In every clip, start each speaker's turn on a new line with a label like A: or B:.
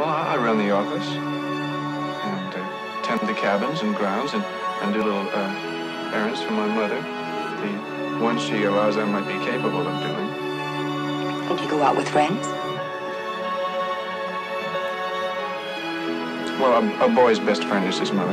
A: Well, I, I run the office and uh, tend the cabins and grounds and, and do little uh, errands for my mother. The ones she allows I might be capable of doing.
B: And you go out with friends?
A: Well, a, a boy's best friend is his mother.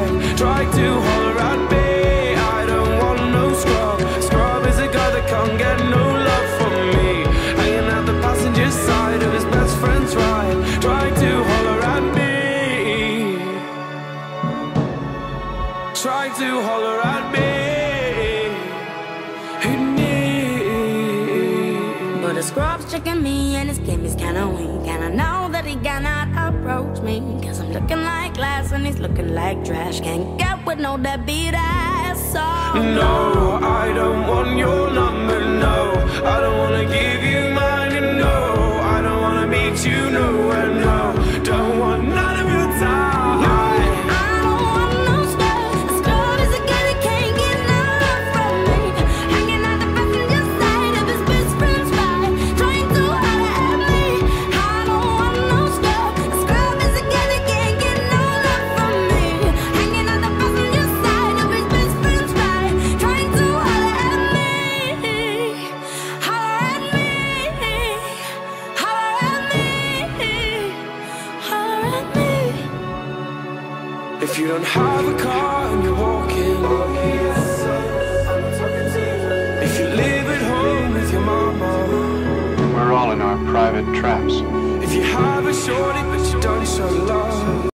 C: Try to holler at me.
D: But the scrub's checking me and his game is kinda weak. And I know that he cannot approach me. Cause I'm looking like glass and he's looking like trash. Can't get with no deadbeat ass So.
C: No, I don't want your number, no. I don't wanna give you mine, no. I don't wanna meet you If you don't have a car and you're walking If you live at home with your mama
A: We're all in our private traps.
C: If you have a shorty but you don't show love